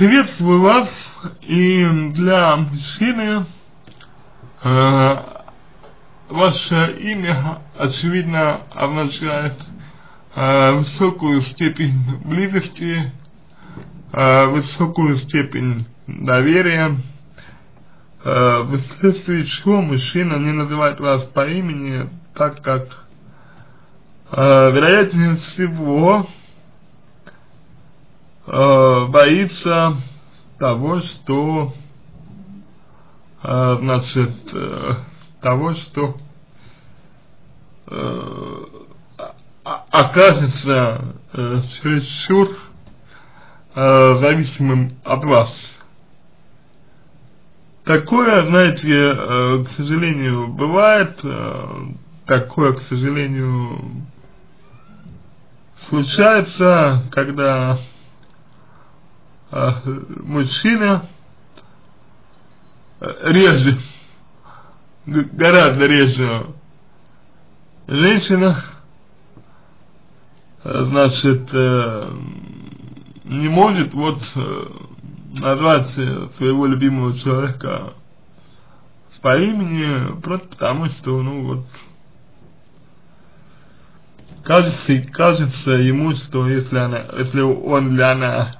Приветствую вас, и для мужчины э, ваше имя, очевидно, означает э, высокую степень близости, э, высокую степень доверия, э, вследствие чего мужчина не называет вас по имени, так как, э, вероятнее всего, э, боится того, что э, значит э, того, что э, окажется э, чересчур зависимым от вас. Такое, знаете, к сожалению, бывает, такое, к сожалению, случается, когда мужчина э, реже, гораздо реже женщина, э, значит, э, не может вот назвать своего любимого человека по имени, просто потому что, ну вот, кажется, кажется ему, что если она, если он или она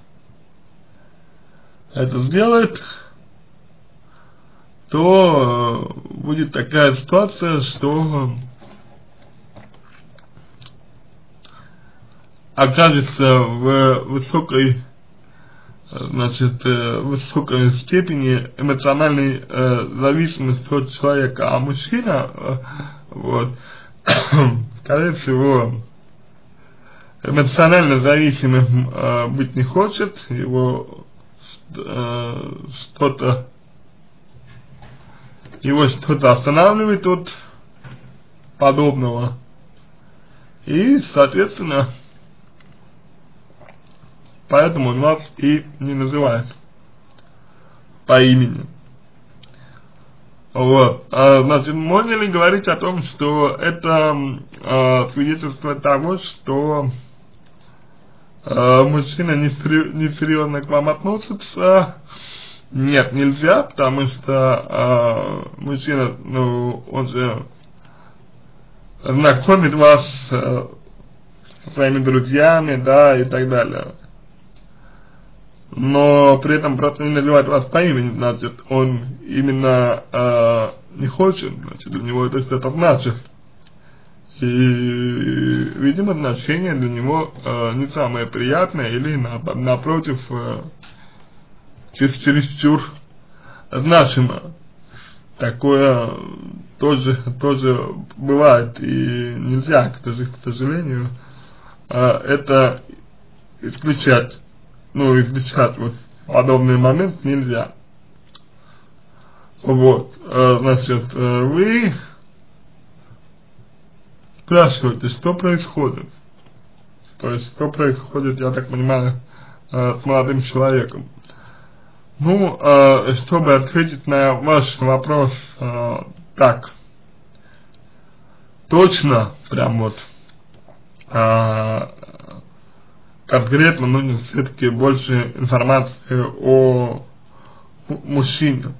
это сделает, то э, будет такая ситуация, что окажется в высокой значит, э, высокой степени эмоциональной э, зависимости от человека, а мужчина, э, вот, скорее всего, эмоционально зависимым э, быть не хочет, его э, что-то его что-то останавливает от подобного. И, соответственно, поэтому он вас и не называет по имени. Вот. А, значит, можно ли говорить о том, что это а, свидетельство того, что мужчина несерьезно к вам относится, нет, нельзя, потому что э, мужчина, ну, он же знакомит вас э, со своими друзьями, да, и так далее. Но при этом просто не называет вас по имени, значит, он именно э, не хочет, значит, для него это что-то значит. И, видимо, отношения для него э, не самое приятное или на, напротив э, чересчур значимо. Такое тоже, тоже бывает и нельзя, к, сожалению, э, это исключать. Ну, исключать вот подобный момент нельзя. Вот, э, значит, э, вы спрашиваете, что происходит. То есть, что происходит, я так понимаю, э, с молодым человеком. Ну, э, чтобы ответить на ваш вопрос э, так, точно, прям вот, конкретно нужно все-таки больше информации о мужчине.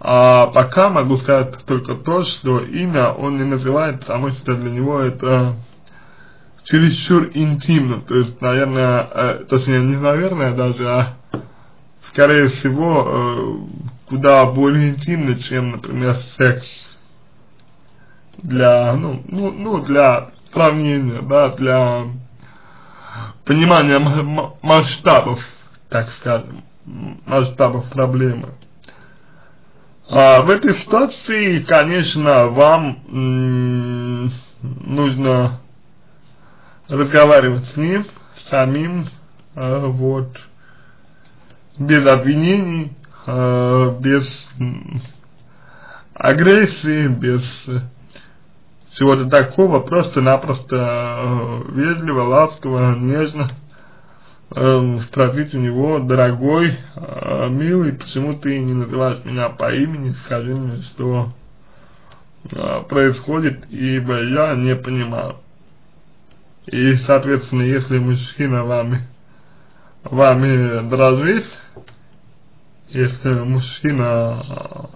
А пока могу сказать только то, что имя он не называет, потому что для него это чересчур интимно. То есть, наверное, э, точнее, не наверное даже, а скорее всего, э, куда более интимно, чем, например, секс. Для, ну, ну, ну для сравнения, да, для понимания масштабов, так скажем, масштабов проблемы. А в этой ситуации, конечно, вам нужно разговаривать с ним, самим, э, вот, без обвинений, э, без агрессии, без чего-то такого, просто-напросто э, вежливо, ласково, нежно спросить у него, дорогой, э, милый, почему ты не называешь меня по имени, скажи мне, что э, происходит, ибо я не понимаю. И, соответственно, если мужчина вами вами дорожит, если мужчина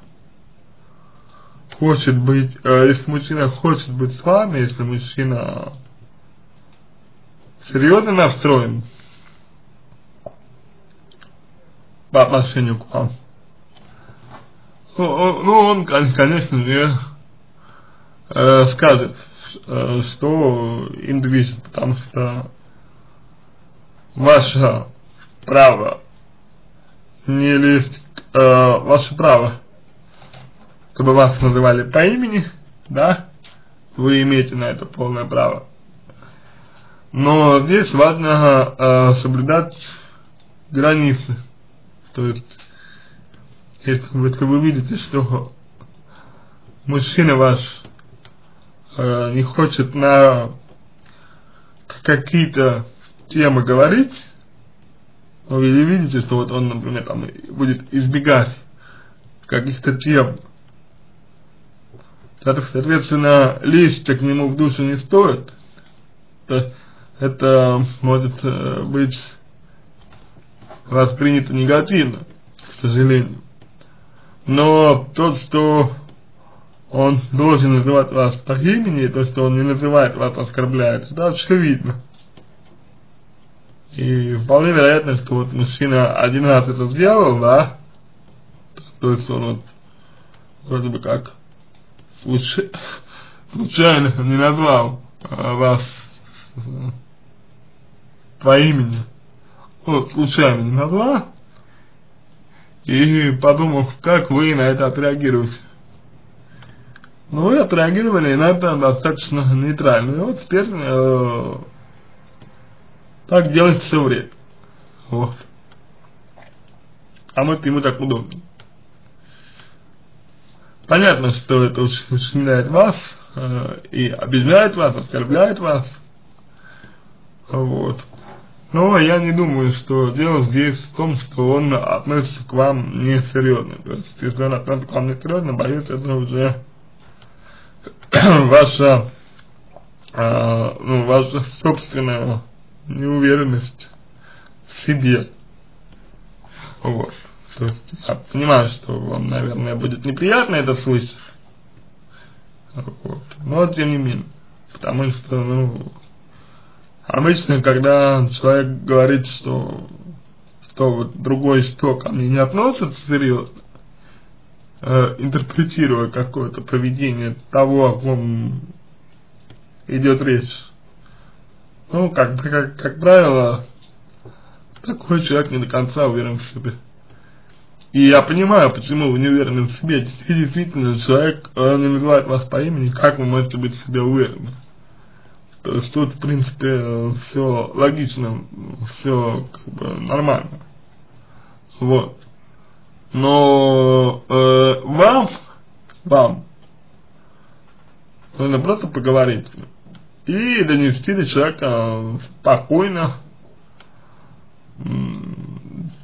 хочет быть, э, если мужчина хочет быть с вами, если мужчина серьезно настроен по отношению к вам, ну, ну он, конечно же, скажет, э, что им движет, потому что ваше право не лезть, э, ваше право, чтобы вас называли по имени, да, вы имеете на это полное право. Но здесь важно э, соблюдать границы. То если, если вы видите, что мужчина ваш э, не хочет на какие-то темы говорить, вы видите, что вот он, например, там будет избегать каких-то тем, соответственно, лезть к нему в душу не стоит, то это может э, быть воспринято негативно, к сожалению. Но то, что он должен называть вас по имени, то, что он не называет вас, оскорбляет, это очевидно. И вполне вероятно, что вот мужчина один раз это сделал, да, то есть он вот вроде бы как случайно не назвал а, вас по имени, вот случайно назвал, и подумав, как вы на это отреагируете. Ну, вы отреагировали на это достаточно нейтрально. И вот теперь э, так делать все время. Вот. А вот ему так удобно. Понятно, что это ущемляет вас э, и обижает вас, оскорбляет вас. Вот. Но я не думаю, что дело здесь в том, что он относится к вам несерьезно. То есть, если он относится к вам несерьезно, боюсь, это уже ваша, э, ну, ваша собственная неуверенность в себе. Вот. То есть я понимаю, что вам, наверное, будет неприятно это слышать. Вот. Но тем не менее. Потому что, ну, обычно, когда человек говорит, что, что вот другой что ко мне не относится серьезно, э, интерпретируя какое-то поведение того, о ком идет речь, ну, как, как, как правило, такой человек не до конца уверен в себе. И я понимаю, почему вы не уверены в себе. Действительно, человек не называет вас по имени, как вы можете быть в себе уверены. То есть тут, в принципе, все логично, все как бы нормально. Вот. Но э, вам, вам, нужно просто поговорить и донести до человека спокойно,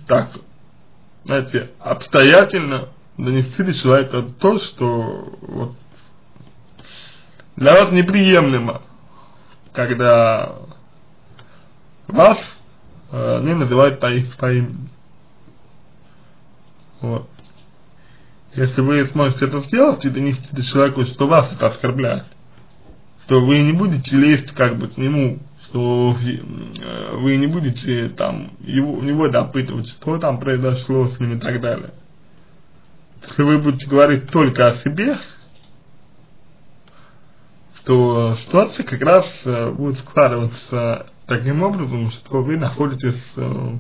так, знаете, обстоятельно донести до человека то, что вот для вас неприемлемо, когда вас э, не называют по, по имени. Вот. Если вы сможете это сделать и донести до человека, что вас это оскорбляет, что вы не будете лезть как бы к нему, что э, вы не будете там его, у него допытывать, что там произошло с ним и так далее. Если вы будете говорить только о себе, то ситуация как раз э, будет складываться таким образом, что вы находитесь, э,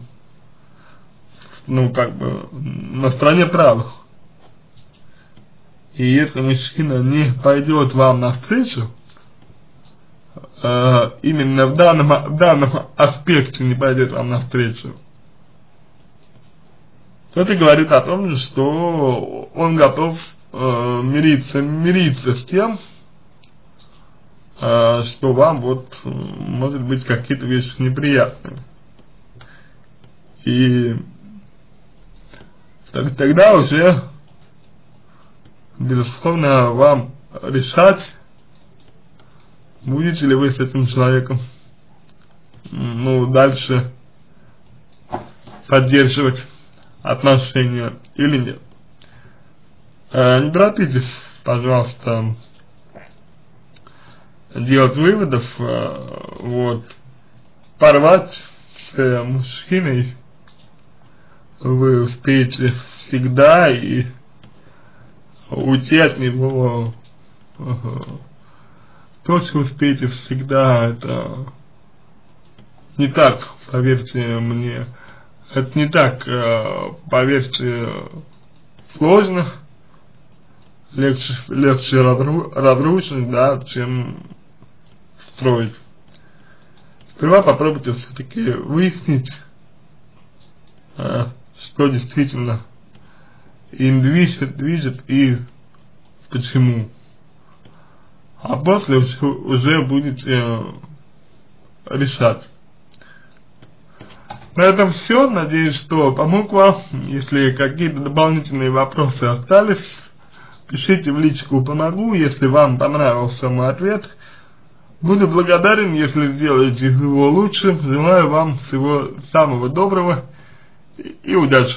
ну, как бы, на стороне правых. И если мужчина не пойдет вам навстречу, э, именно в данном, в данном аспекте не пойдет вам навстречу, то это говорит о том, что он готов э, мириться, мириться с тем, что вам вот может быть какие-то вещи неприятные. И тогда уже, безусловно, вам решать, будете ли вы с этим человеком, ну, дальше поддерживать отношения или нет. Э, не торопитесь, пожалуйста, делать выводов, э, вот, порвать с э, мужчиной вы успеете всегда и уйти от него. То, что успеете всегда, это не так, поверьте мне, это не так, э, поверьте, сложно, легче, легче разру, разрушить, да, чем строить. Сперва попробуйте все-таки выяснить, э, что действительно им движет, движет и почему. А после уже будете э, решать. На этом все. Надеюсь, что помог вам. Если какие-то дополнительные вопросы остались, пишите в личку «Помогу». Если вам понравился мой ответ, буду благодарен, если сделаете его лучше. Желаю вам всего самого доброго и удачи.